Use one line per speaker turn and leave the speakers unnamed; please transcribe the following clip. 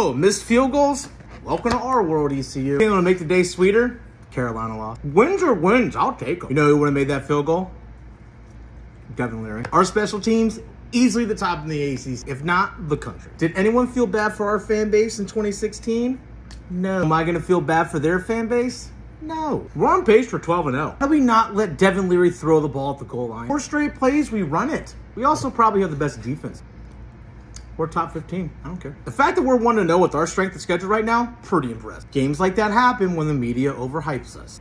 Oh, missed field goals? Welcome to our world, ECU. Able to make the day sweeter? Carolina lost. Wins are wins. I'll take them. You know who would have made that field goal? Devin Leary. Our special teams, easily the top in the ACC, if not the country. Did anyone feel bad for our fan base in 2016? No. Am I going to feel bad for their fan base? No. We're on pace for 12 and 0. How do we not let Devin Leary throw the ball at the goal line? Four straight plays, we run it. We also probably have the best defense. We're top 15. I don't care. The fact that we're 1 to 0 with our strength of schedule right now, pretty impressed. Games like that happen when the media overhypes us.